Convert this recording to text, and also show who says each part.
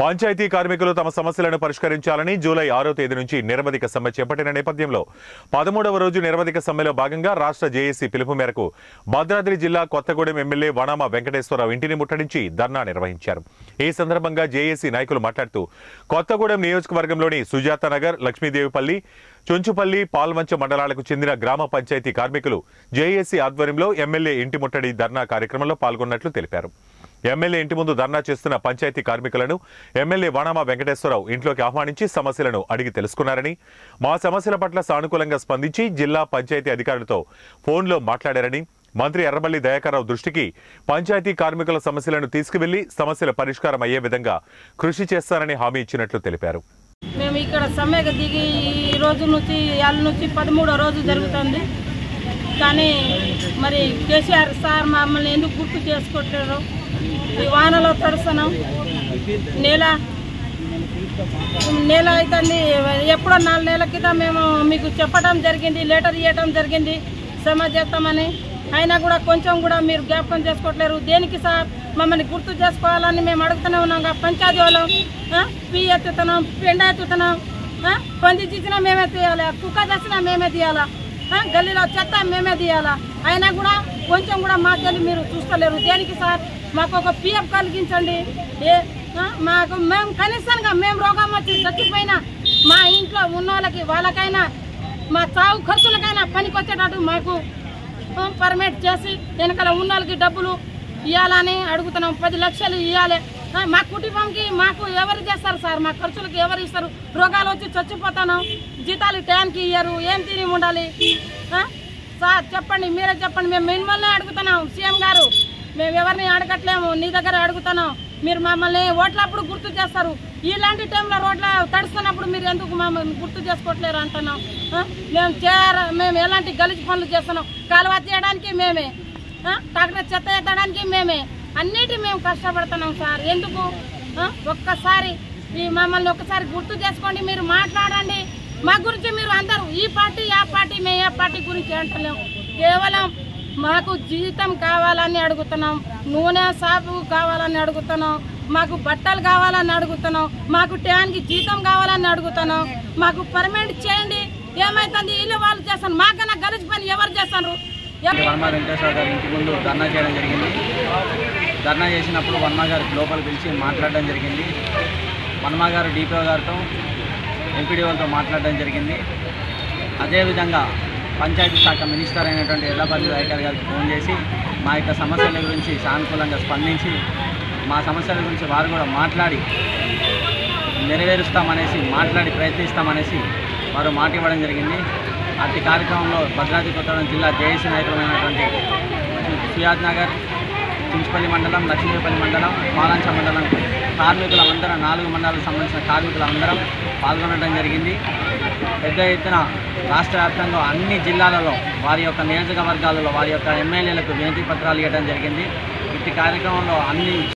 Speaker 1: పంచాయతీ కార్మికులు తమ సమస్యలను పరిష్కరించాలని జూలై ఆరో తేదీ నుంచి నిరవధిక సమ్మె చేపట్టిన నేపథ్యంలో పదమూడవ రోజు నిరవధిక సమ్మెలో భాగంగా రాష్ట్ర జేఏసీ పిలుపు మేరకు భద్రాద్రి జిల్లా కొత్తగూడెం ఎమ్మెల్యే వనామ వెంకటేశ్వరరావు ఇంటిని ముట్టడించి ధర్నా నిర్వహించారు. ఈ సందర్భంగా జేఏసీ నాయకులు మాట్లాడుతూ కొత్తగూడెం నియోజకవర్గంలోని సుజాత నగర్ లక్ష్మీదేవిపల్లి చుంచుపల్లి పాల్వంచ మండలాలకు చెందిన గ్రామ పంచాయతీ కార్మికులు జేఏసీ ఆధ్వర్యంలో ఎమ్మెల్యే ఇంటి ముట్టడి ధర్నా కార్యక్రమంలో పాల్గొన్నట్లు తెలిపారు. ఎమ్మెల్యే ఇంటి ముందు ధర్నా చేస్తున్న పంచాయతీ కార్మికులను ఎమ్మెల్యే వనామ వెంకటేశ్వరరావు ఇంట్లోకి ఆహ్వానించి సమస్యలను అడిగి తెలుసుకున్నారని మా సమస్యల పట్ల సానుకూలంగా స్పందించి జిల్లా పంచాయతీ అధికారులతో ఫోన్లో మాట్లాడారని మంత్రి ఎర్రబల్లి దయాకర్రావు దృష్టికి పంచాయతీ కార్మికుల సమస్యలను తీసుకువెళ్ళి సమస్యల పరిష్కారం అయ్యే విధంగా కృషి చేస్తారని హామీ ఇచ్చినట్లు తెలిపారు.
Speaker 2: మేము ఇక్కడ సమ్మెకు దిగి ఈ రోజు నుంచి ఏళ్ళ నుంచి పదమూడో రోజు జరుగుతుంది. కానీ మరి కేసీఆర్ సార్ మమ్మల్ని ఎందుకు గుర్తు చేసుకోవట్లేదు ఈ వానలో తడుస్తున్నాం నేల నెల అవుతుంది ఎప్పుడో నాలుగు నెలల క్రితం మేము మీకు చెప్పడం జరిగింది లెటర్ ఇవ్వడం జరిగింది సమ చేస్తామని. అయినా కూడా కొంచెం కూడా మీరు జ్ఞాపకం చేసుకోవట్లేరు. దేనికి సార్ మమ్మల్ని గుర్తు చేసుకోవాలని మేము అడుగుతూనే ఉన్నాం. కదా, పంచాయతీ వాళ్ళం పీ ఎత్తుతున్నాం పెండ ఎత్తుతున్నాం పంది చేసినా మేమే తీయాలి కుక్క చేసినా మేమే తీయాలా గల్లీలో చెత్త మేమే తీయాలా. అయినా కూడా కొంచెం కూడా మాకెళ్ళి మీరు చూస్తలేరు. దేనికి సార్? మాకు ఒక పిఎఫ్ కలిగించండి. ఏ మాకు మేము కనీసంగా మేము రోగం వచ్చి చచ్చిపోయినా మా ఇంట్లో ఉన్న వాళ్ళకి వాళ్ళకైనా మా చావు ఖర్చులకైనా పనికొచ్చేటట్టు మాకు పర్మిట్ చేసి వెనకాల ఉన్న వాళ్ళకి డబ్బులు ఇవ్వాలని అడుగుతున్నాం. పది లక్షలు ఇవ్వాలి మా కుటుంబంకి మాకు ఎవరు చేస్తారు సార్? మా ఖర్చులకు ఎవరు ఇస్తారు? రోగాలు వచ్చి చచ్చిపోతాను. జీతాలు టైంకి ఇయ్యరు. ఏం తిని ఉండాలి? సార్ చెప్పండి మీరే చెప్పండి. మేము మిమ్మల్ని అడుగుతున్నాం సీఎం గారు. మేము ఎవరిని అడగట్లేము నీ దగ్గర అడుగుతున్నాం. మీరు మమ్మల్ని ఓట్లప్పుడు గుర్తు చేస్తారు. ఇలాంటి టైంలో రోడ్ల తడుస్తున్నప్పుడు మీరు ఎందుకు మమ్మల్ని గుర్తు చేసుకోవట్లేరు అంటున్నాం? మేము చేర మేము ఎలాంటి గలిజు పనులు చేస్తున్నాం? కాలువ తీయడానికి మేమే. ఆ? ట్రాక్టర్ చెత్త ఎత్తడానికి మేమే. అన్నిటి మేము కష్టపడుతున్నాం సార్. ఎందుకు? ఒక్కసారి ఈ మమ్మల్ని ఒక్కసారి గుర్తు చేసుకోండి మీరు మాట్లాడండి. మా గురించి మీరు అందరూ ఈ పార్టీ ఆ పార్టీ మే ఏ పార్టీ గురించి అంటలేము కేవలం మాకు జీతం కావాలని అడుగుతున్నాం నూనె సాపు కావాలని అడుగుతున్నాం మాకు బట్టలు కావాలని అడుగుతున్నాం మాకు టైంకి జీతం కావాలని అడుగుతున్నాం మాకు పర్మనెంట్ చేయండి ఏమైతుంది ఇల్లు వాళ్ళు చేస్తాను మాకన్నా గలిజ్ పని ఎవరు చేస్తారు?
Speaker 3: వర్మ వెంకటేశ్వర గారి ఇంటి ముందు ధర్నా చేయడం జరిగింది. ధర్నా చేసినప్పుడు వర్మ గారు లోపల పిలిచి మాట్లాడడం జరిగింది. వర్మ గారు డిపిఓ గారితో ఎంపీడీఓతో మాట్లాడడం జరిగింది. అదేవిధంగా పంచాయతీ శాఖ మినిస్టర్ అయినటువంటి ఎల్లపల్లి రాయకర్ గారికి ఫోన్ చేసి మా యొక్క సమస్యల గురించి సానుకూలంగా స్పందించి మా సమస్యల గురించి వారు కూడా మాట్లాడి నెరవేరుస్తామనేసి మాట్లాడి ప్రయత్నిస్తామనేసి వారు మాట ఇవ్వడం జరిగింది. అతి కార్యక్రమంలో భద్రాద్రి కొత్తగూడెం జిల్లా జేఏసీ నాయకులైనటువంటి సుయాద్ నగర్ చుంచుపల్లి మండలం లక్ష్మీపల్లి మండలం మాలాంచ మండలం కార్మికులందరం నాలుగు మండలాలకు సంబంధించిన కార్మికులందరం పాల్గొనడం జరిగింది. పెద్ద ఎత్తున రాష్ట్ర వ్యాప్తంగా అన్ని జిల్లాలలో వారి యొక్క నియోజకవర్గాలలో వారి యొక్క ఎమ్మెల్యేలకు వినతి పత్రాలు ఇవ్వడం జరిగింది. ఇట్టి కార్యక్రమంలో అన్ని